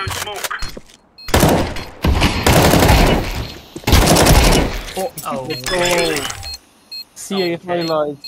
Oh, Oh, let's go. CA Okay. highlights.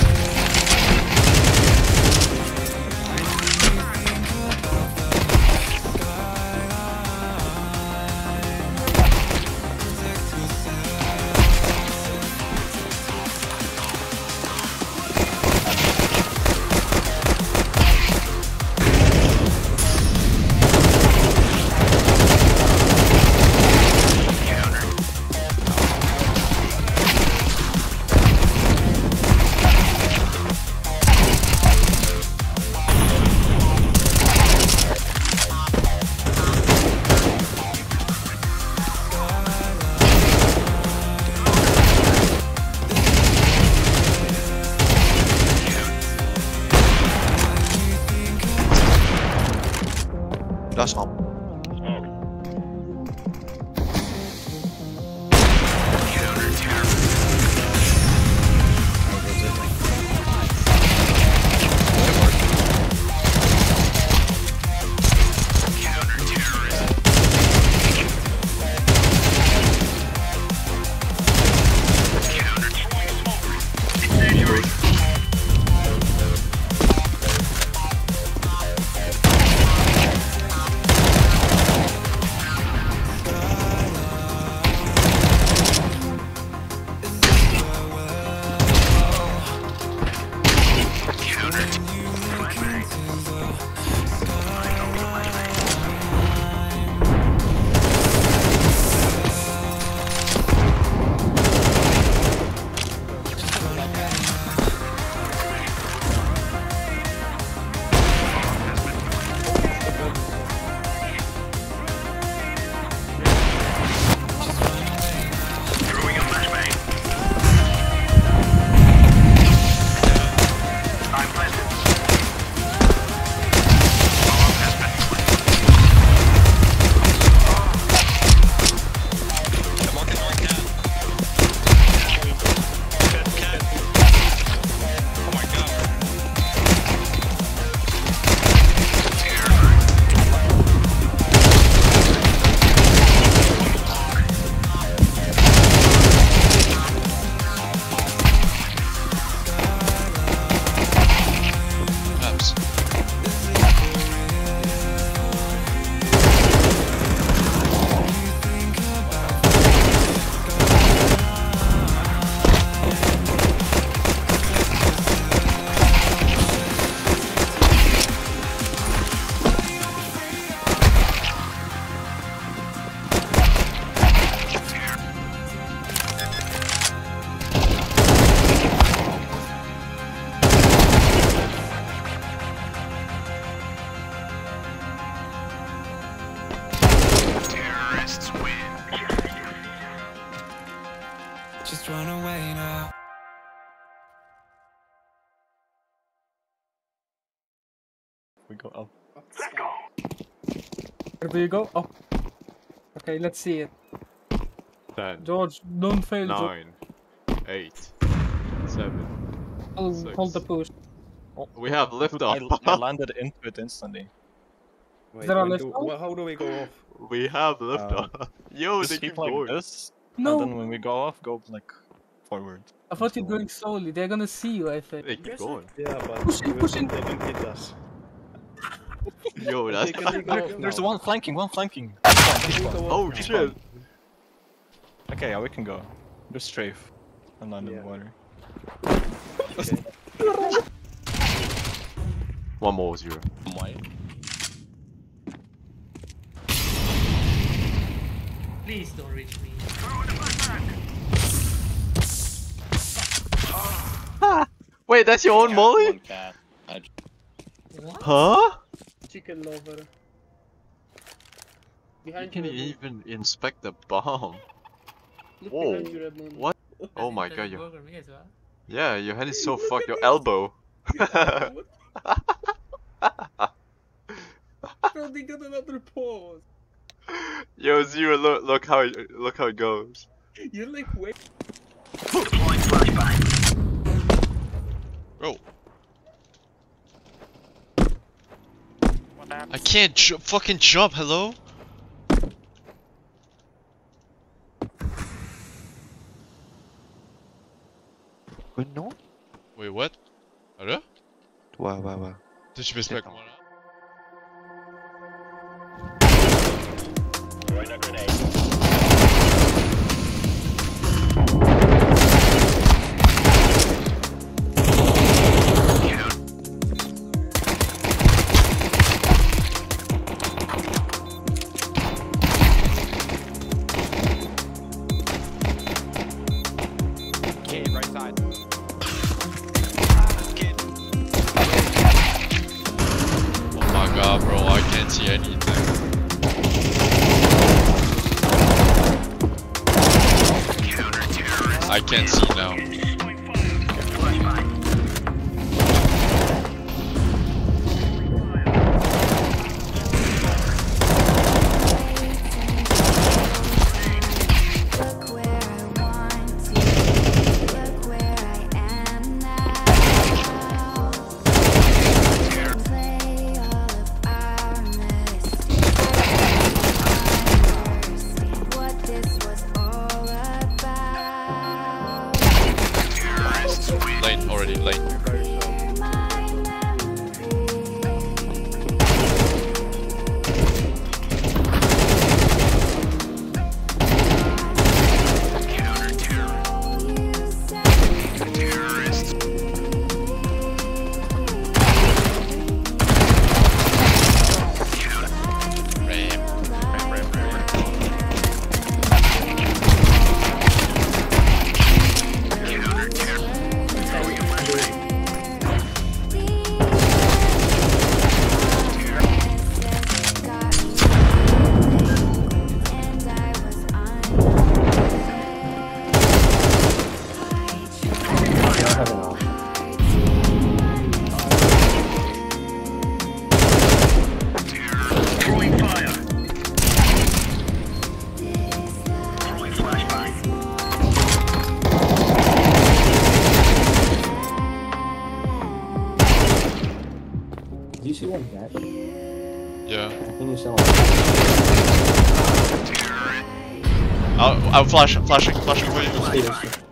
That's all. Just run away now. We go up. Let's go. Where do you go? Oh. Okay, let's see it. Ten, George, don't fail. George. nine, eight, seven. Hold, six. hold the push. We have lift Dude, I. I landed into it instantly. Wait, there a when lift do- well, how do we go off? We have lift Uh, off. Yo, Just they keep keep like going. this, No, and then when we go off, go like forward. I thought you're going slowly. They're gonna see you, I think. They keep going. Yeah, but Pushing, we will- pushing. they will hit us. Yo, that's. They can they go There's now? one flanking, one flanking. Keep on, keep They on. go off Oh shit! Okay, yeah, we can go. Just strafe and land in the water. Okay. One more zero. Why? Please don't reach me. Wait, that's your own molly? One cat. I What? Huh? Chicken lover. You can you, Red Moon. even inspect the bomb. Look Whoa. behind you, Red Moon. What? Oh my god, you. work on as well? Yeah, your hand is so fucked. Your elbow. Bro, they got another pause. Yo, zero. Look, look how it, look how it goes. You're like way. Bro. I can't ju fucking jump, hello? non Wait, what? Hallo? Ouais, ouais, ouais. Dus je bent bij Attends. Oh my god, bro, I can't see anything. I can't see now. Do you see one cat? Yeah. Can you sell I'll, I'll flash, flashing, flashing for you.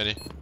Many.